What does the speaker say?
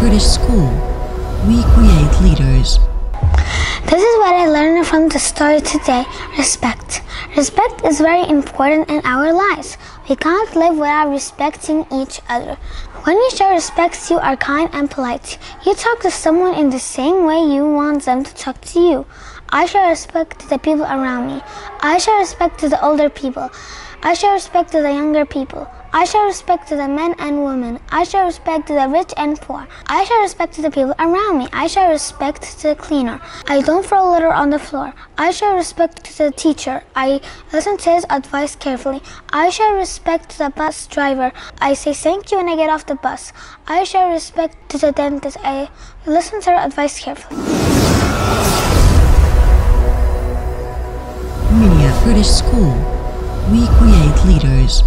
British School. We create leaders. This is what I learned from the story today respect. Respect is very important in our lives. We can't live without respecting each other. When you show respect, you are kind and polite. You talk to someone in the same way you want them to talk to you. I show respect to the people around me. I show respect to the older people. I show respect to the younger people. I show respect to the men and women. I show respect the rich and poor. I show respect to the people around me. I show respect the cleaner. I don't throw litter on the floor. I show respect to the teacher. I listen to his advice carefully. I show respect the bus driver. I say thank you when I get off the bus. I show respect to the dentist. I listen to her advice carefully. Minia British School. We create leaders.